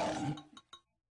Um,